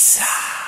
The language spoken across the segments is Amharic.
Peace out.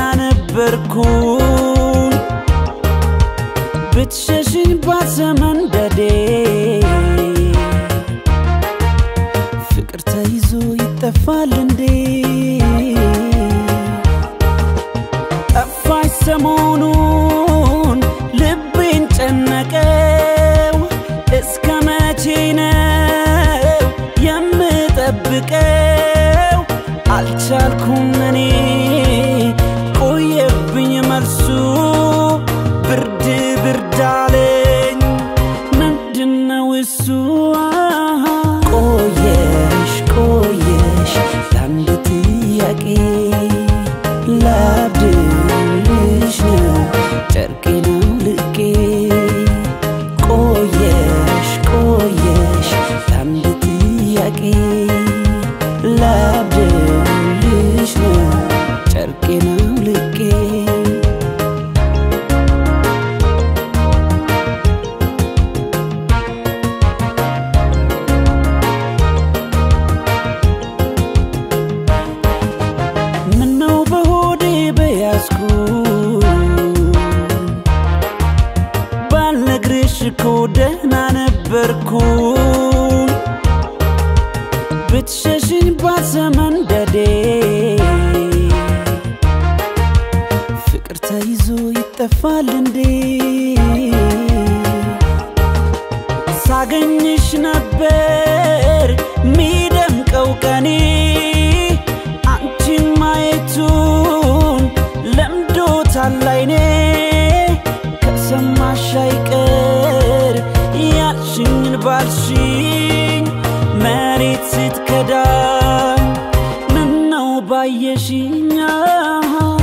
ደህና ነበርኩ ብትሸሽኝ ባዘመንደዴ ፍቅር ተይዞ ይጠፋል እንዴ? ጠፋሽ ሰሞኑን ልቤን ጨነቀው። እስከ መቼ ነው የምጠብቀው? አልቻልኩም እኔ sua ደህና ነበርኩ ብትሸሽኝ ባዘመንደዴ ፍቅር ተይዞ ይጠፋል ባየሽኛ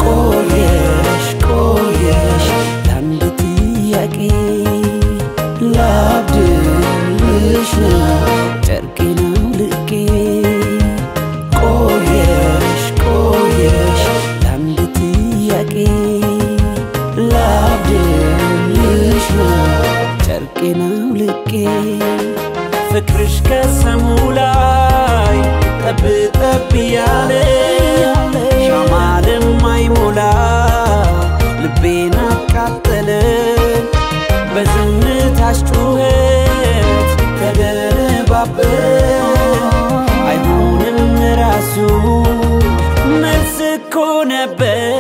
ቆየሽ ቆየሽ ለአንድ ጥያቄ ላብድልሽ ነው። ጨርቄን አውልቄ ቆየሽ ቆየሽ ለአንድ ጥያቄ ላብድልሽ ነው። ጨርቄን አውልቄ ፍቅርሽ ከሰሙ ላይ ጠብ ጠብ ያለ አይሆንም ራሱ መልስ እኮ ነበር